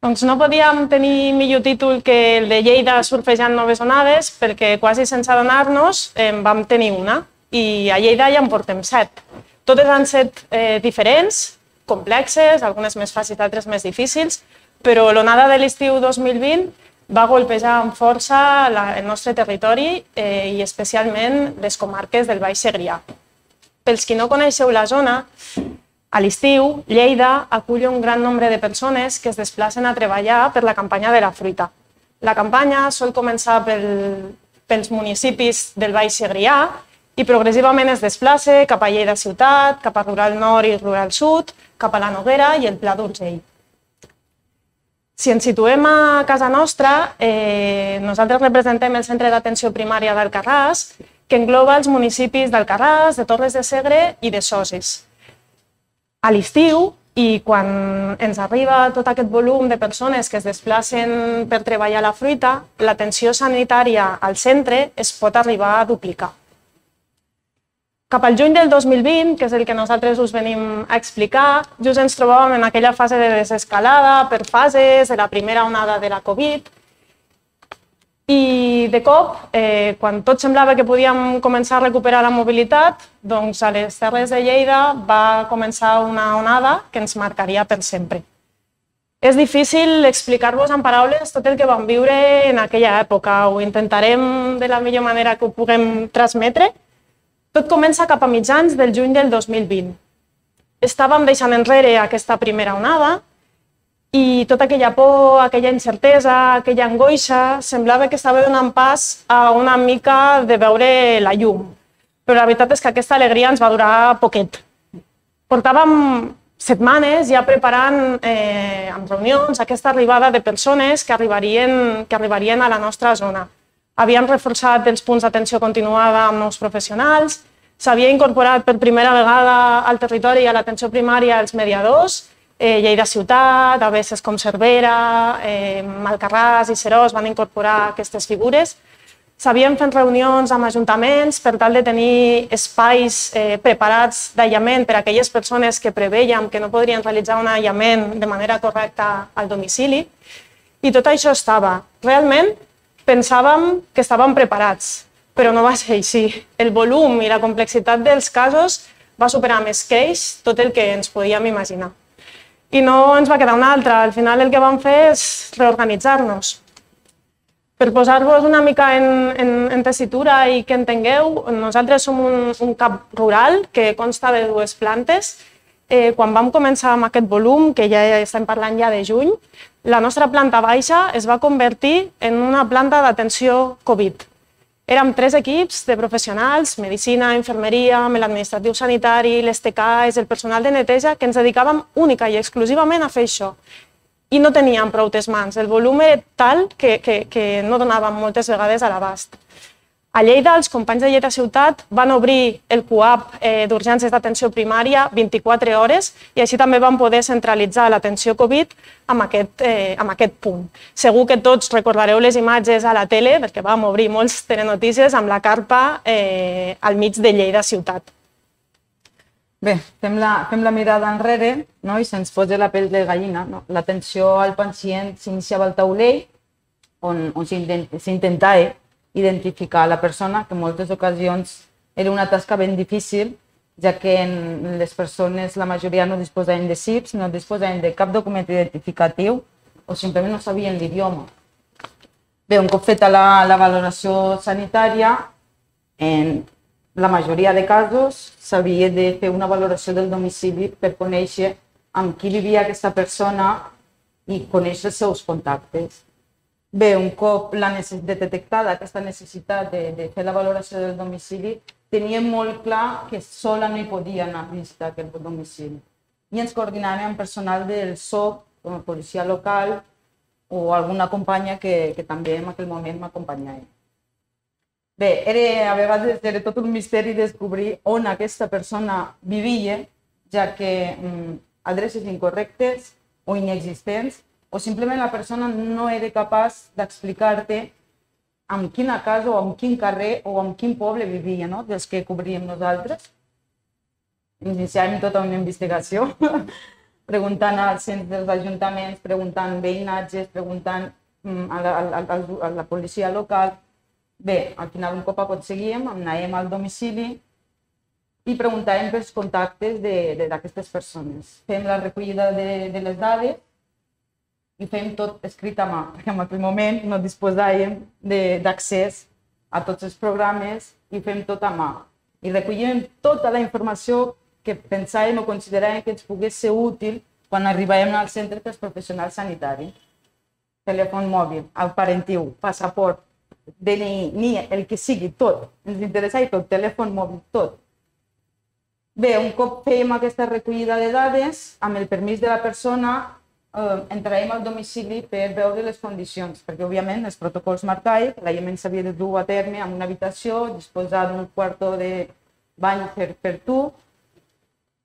Doncs no podíem tenir millor títol que el de Lleida surfejant noves onades, perquè quasi sense adonar-nos en vam tenir una, i a Lleida ja en portem set. Totes han set eh, diferents, complexes, algunes més fàcils, altres més difícils, però l'onada de l'estiu 2020 va golpejar amb força la, el nostre territori eh, i especialment les comarques del Baix Segrià. Pels qui no coneixeu la zona, a l'estiu, Lleida acull un gran nombre de persones que es desplacen a treballar per la campanya de la fruita. La campanya sol començar pel, pels municipis del Baix Segrià i progressivament es desplaça cap a Lleida ciutat, cap a Rural Nord i Rural Sud, cap a la Noguera i el Pla d'Urgell. Si ens situem a casa nostra, eh, nosaltres representem el Centre d'Atenció Primària d'Alcarràs, que engloba els municipis d'Alcarràs, de Torres de Segre i de Sosis. A l'estiu, i quan ens arriba tot aquest volum de persones que es desplacen per treballar la fruita, l'atenció sanitària al centre es pot arribar a duplicar. Cap al juny del 2020, que és el que nosaltres us venim a explicar, just ens trobàvem en aquella fase de desescalada per fases de la primera onada de la Covid i de cop, eh, quan tot semblava que podíem començar a recuperar la mobilitat, doncs a les Terres de Lleida va començar una onada que ens marcaria per sempre. És difícil explicar-vos en paraules tot el que vam viure en aquella època. Ho intentarem de la millor manera que ho puguem transmetre, tot comença cap a mitjans del juny del 2020. Estàvem deixant enrere aquesta primera onada i tota aquella por, aquella incertesa, aquella angoixa, semblava que estava donant pas a una mica de veure la llum. Però la veritat és que aquesta alegria ens va durar poquet. Portàvem setmanes ja preparant eh, amb reunions aquesta arribada de persones que arribarien, que arribarien a la nostra zona havien reforçat els punts d'atenció continuada amb nous professionals, s'havia incorporat per primera vegada al territori i a l'atenció primària els mediadors, eh, Lleida Ciutat, a vegades com Cervera, eh, Malcarràs i Serós van incorporar aquestes figures. S'havien fet reunions amb ajuntaments per tal de tenir espais eh, preparats d'aïllament per a aquelles persones que preveiem que no podrien realitzar un aïllament de manera correcta al domicili. I tot això estava. Realment, pensàvem que estàvem preparats, però no va ser així. El volum i la complexitat dels casos va superar més que ells tot el que ens podíem imaginar. I no ens va quedar una altra. Al final el que vam fer és reorganitzar-nos. Per posar-vos una mica en, en, en tessitura i que entengueu, nosaltres som un, un cap rural que consta de dues plantes eh, quan vam començar amb aquest volum, que ja estem parlant ja de juny, la nostra planta baixa es va convertir en una planta d'atenció Covid. Érem tres equips de professionals, medicina, infermeria, amb l'administratiu sanitari, les TCAs, el personal de neteja, que ens dedicàvem única i exclusivament a fer això. I no teníem prou mans. El volum era tal que, que, que no donàvem moltes vegades a l'abast. A Lleida, els companys de Lleida Ciutat van obrir el CUAP eh, d'urgències d'atenció primària 24 hores i així també van poder centralitzar l'atenció Covid amb aquest, eh, amb aquest punt. Segur que tots recordareu les imatges a la tele, perquè vam obrir molts telenotícies amb la carpa eh, al mig de Lleida Ciutat. Bé, fem la, fem la mirada enrere no? i se'ns posa la pell de gallina. No? L'atenció al pacient s'iniciava al taulell, on, on s'intentava identificar la persona, que en moltes ocasions era una tasca ben difícil, ja que en les persones, la majoria no disposaven de CIPs, no disposaven de cap document identificatiu o simplement no sabien l'idioma. Bé, un cop feta la, la valoració sanitària, en la majoria de casos s'havia de fer una valoració del domicili per conèixer amb qui vivia aquesta persona i conèixer els seus contactes. Bé, un cop la de detectada aquesta necessitat de, de fer la valoració del domicili, teníem molt clar que sola no hi podia anar a visitar aquest domicili. I ens coordinàvem amb personal del SOC, com a policia local, o alguna companya que, que també en aquell moment m'acompanyava. Bé, era, a vegades era tot un misteri descobrir on aquesta persona vivia, ja que mm, adreces incorrectes o inexistents o simplement la persona no era capaç d'explicar-te amb quina casa o amb quin carrer o amb quin poble vivia, no? dels que cobríem nosaltres. Iniciàvem tota una investigació preguntant als centres dels ajuntaments, preguntant veïnatges, preguntant mm, a, la, a, la, a la policia local. Bé, al final un cop aconseguíem, anàvem al domicili i preguntàvem pels contactes d'aquestes persones. Fem la recollida de, de les dades i fem tot escrit a mà, perquè en aquell moment no disposàvem d'accés a tots els programes i fem tot a mà. I recollíem tota la informació que pensàvem o consideràvem que ens pogués ser útil quan arribàvem al centre pels professionals sanitaris. Telèfon mòbil, el parentiu, passaport, DNI, ni el que sigui, tot. Ens interessava tot, telèfon mòbil, tot. Bé, un cop fèiem aquesta recollida de dades, amb el permís de la persona, eh, entrarem al domicili per veure les condicions, perquè òbviament els protocols marcai, l'aïllament s'havia de dur a terme en una habitació, disposar d'un quarto de bany per, per tu,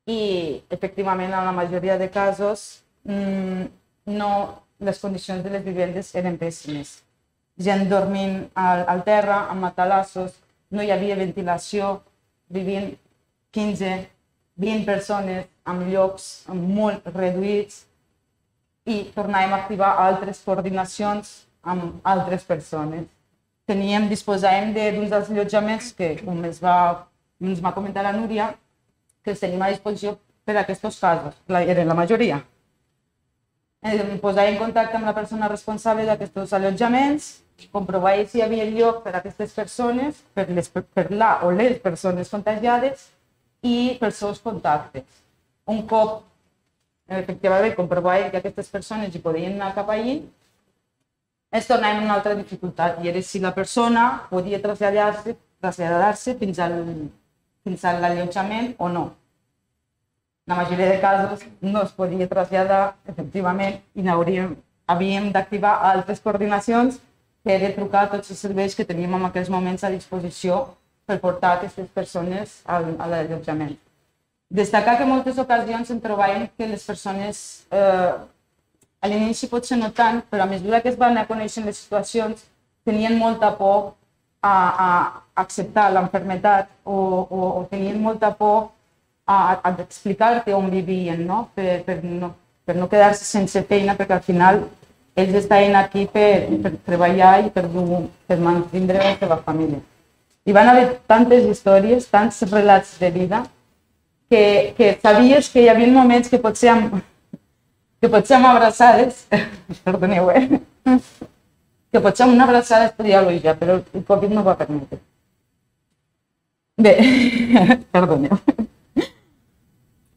i efectivament en la majoria de casos mmm, no, les condicions de les vivendes eren pèssimes. Gent dormint al, al terra, amb matalassos, no hi havia ventilació, vivint 15, 20 persones amb llocs molt reduïts i tornàvem a activar altres coordinacions amb altres persones. Teníem, disposàvem d'uns dels allotjaments que, com es va, ens va comentar la Núria, que els tenim a disposició per a aquests casos, la, eren la majoria. Em posava en contacte amb la persona responsable d'aquests allotjaments, comprovar si hi havia lloc per a aquestes persones, per, les, per la o les persones contagiades i pels seus contactes. Un cop efectivament comprovàvem que aquestes persones hi podien anar cap allí, ens tornàvem a una altra dificultat i era si la persona podia traslladar-se traslladar fins al fins a l'allotjament o no. La majoria de casos no es podia traslladar efectivament i hauríem, havíem d'activar altres coordinacions per trucar a tots els serveis que teníem en aquells moments a disposició per portar aquestes persones a l'allotjament. Destacar que en moltes ocasions en trobàvem que les persones, eh, a l'inici potser no tant, però a mesura que es van a conèixer les situacions, tenien molta por a, a acceptar l'enfermetat o, o, o tenien molta por a, a explicar-te on vivien, no? Per, per no, per no quedar-se sense feina, perquè al final ells estaven aquí per, per treballar i per, per mantenir la seva família. Hi van haver tantes històries, tants relats de vida, que, que sabies que hi havia moments que potser amb, que potser amb abraçades, perdoneu, eh? que potser amb una abraçada es podia elogiar, però el Covid no va permetre. Bé, perdoneu.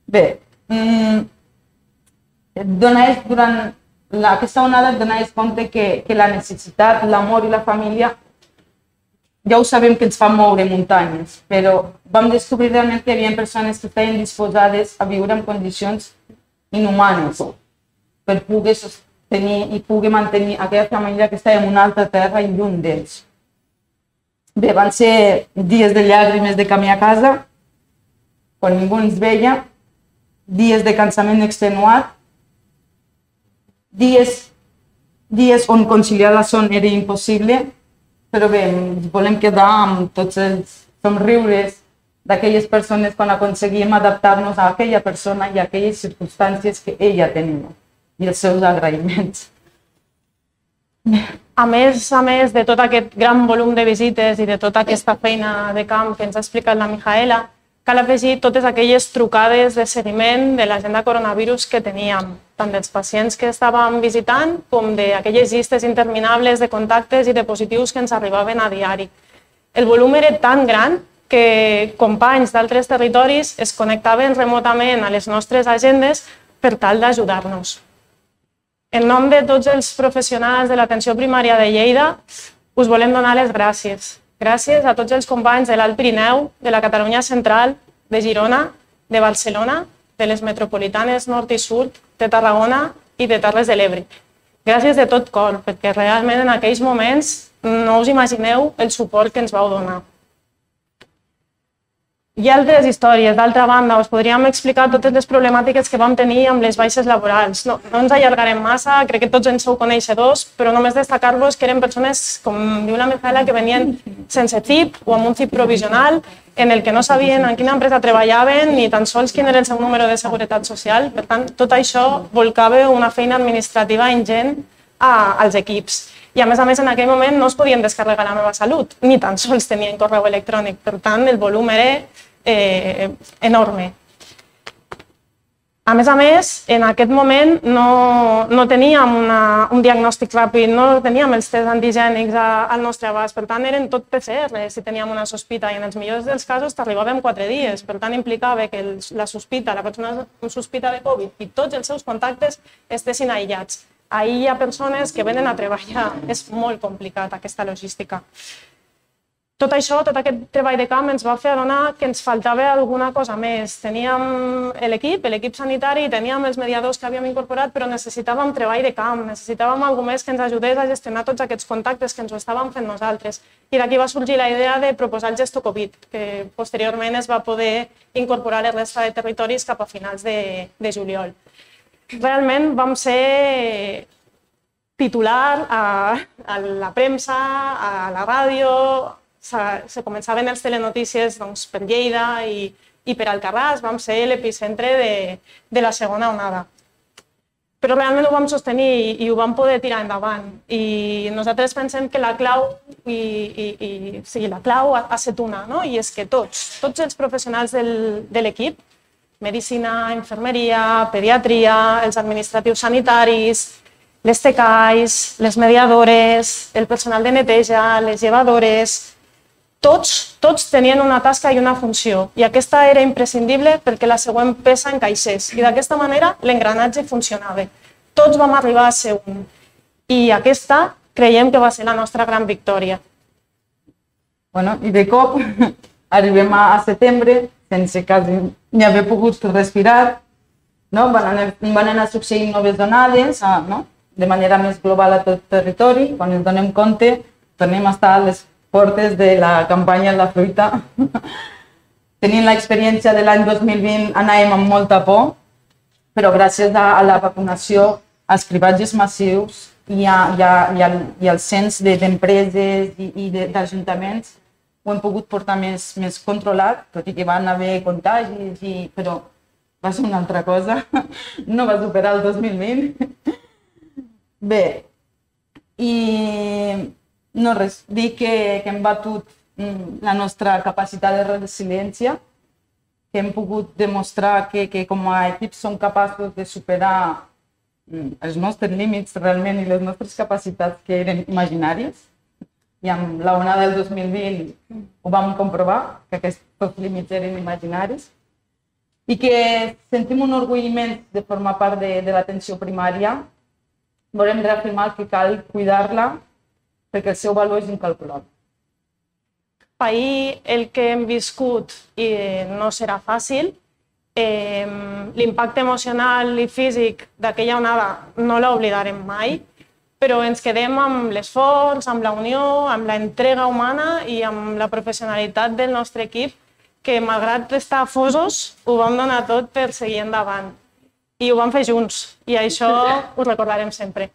Bé, mm, donaves durant la, aquesta onada et donaves compte que, que la necessitat, l'amor i la família ja ho sabem que ens fa moure muntanyes, però vam descobrir realment que hi havia persones que estaven disposades a viure en condicions inhumanes per poder tenir i pugui mantenir aquella família que estava en una altra terra i lluny d'ells. Bé, van ser dies de llàgrimes de camí a casa, quan ningú ens veia, dies de cansament extenuat, dies, dies on conciliar la son era impossible, però bé, volem quedar amb tots els somriures d'aquelles persones quan aconseguíem adaptar-nos a aquella persona i a aquelles circumstàncies que ella tenia i els seus agraïments. A més, a més de tot aquest gran volum de visites i de tota aquesta feina de camp que ens ha explicat la Mijaela, cal afegir totes aquelles trucades de seguiment de l'agenda coronavirus que teníem, tant dels pacients que estàvem visitant com d'aquelles llistes interminables de contactes i de positius que ens arribaven a diari. El volum era tan gran que companys d'altres territoris es connectaven remotament a les nostres agendes per tal d'ajudar-nos. En nom de tots els professionals de l'atenció primària de Lleida, us volem donar les gràcies. Gràcies a tots els companys de l'Alt Pirineu, de la Catalunya Central, de Girona, de Barcelona, de les metropolitanes nord i sud, de Tarragona i de Terres de l'Ebre. Gràcies de tot cor, perquè realment en aquells moments no us imagineu el suport que ens vau donar. Hi ha altres històries, d'altra banda, us podríem explicar totes les problemàtiques que vam tenir amb les baixes laborals. No, no ens allargarem massa, crec que tots en sou coneixedors, però només destacar-vos que eren persones, com diu la Micaela, que venien sense CIP o amb un CIP provisional, en el que no sabien en quina empresa treballaven ni tan sols quin era el seu número de seguretat social. Per tant, tot això volcava una feina administrativa ingent a, als equips. I a més a més, en aquell moment no es podien descarregar la meva salut, ni tan sols tenien correu electrònic. Per tant, el volum era eh, enorme. A més a més, en aquest moment no, no teníem una, un diagnòstic ràpid, no teníem els tests antigènics a, al nostre abast, per tant eren tot PCR si teníem una sospita i en els millors dels casos t'arribàvem quatre dies, per tant implicava que el, la sospita, la persona sospita de Covid i tots els seus contactes estessin aïllats. Ahir hi ha persones que venen a treballar, és molt complicat aquesta logística. Tot això, tot aquest treball de camp ens va fer adonar que ens faltava alguna cosa més. Teníem l'equip, l'equip sanitari, teníem els mediadors que havíem incorporat, però necessitàvem treball de camp, necessitàvem alguna més que ens ajudés a gestionar tots aquests contactes que ens ho estàvem fent nosaltres. I d'aquí va sorgir la idea de proposar el gesto Covid, que posteriorment es va poder incorporar a la resta de territoris cap a finals de, de juliol. Realment vam ser titular a, a la premsa, a la ràdio, se començaven els telenotícies doncs, per Lleida i, i per Alcarràs, vam ser l'epicentre de, de la segona onada. Però realment ho vam sostenir i, i ho vam poder tirar endavant. I nosaltres pensem que la clau, i, i, i sí, la clau ha, ha estat una, no? i és que tots, tots els professionals del, de l'equip, medicina, infermeria, pediatria, els administratius sanitaris, les tecais, les mediadores, el personal de neteja, les llevadores, tots, tots tenien una tasca i una funció i aquesta era imprescindible perquè la següent peça encaixés i d'aquesta manera l'engranatge funcionava. Tots vam arribar a ser un i aquesta creiem que va ser la nostra gran victòria. Bueno, I de cop arribem a, setembre sense quasi ni haver pogut respirar, no? van, anar, van anar succeint noves donades a, no? de manera més global a tot el territori. Quan ens donem compte, tornem a estar a les portes de la campanya La Fruita. Tenint l'experiència de l'any 2020 anàvem amb molta por, però gràcies a, la vacunació, als cribatges massius i, a, i, a, i, al, i al cens d'empreses i, i d'ajuntaments ho hem pogut portar més, més controlat, tot i que van haver contagis, i, però va ser una altra cosa. No va superar el 2020. Bé, i no res, dir que, que hem batut mm, la nostra capacitat de resiliència, que hem pogut demostrar que, que com a equip som capaços de superar mm, els nostres límits realment i les nostres capacitats que eren imaginàries. I amb la onada del 2020 ho vam comprovar, que aquests límits eren imaginaris. I que sentim un orgull immens de formar part de, de l'atenció primària. Volem reafirmar que cal cuidar-la perquè el seu valor és incalculable. Ahir el que hem viscut i no serà fàcil, eh, l'impacte emocional i físic d'aquella onada no l'oblidarem mai, però ens quedem amb l'esforç, amb la unió, amb la entrega humana i amb la professionalitat del nostre equip, que malgrat estar fosos, ho vam donar tot per seguir endavant. I ho vam fer junts, i això ho recordarem sempre.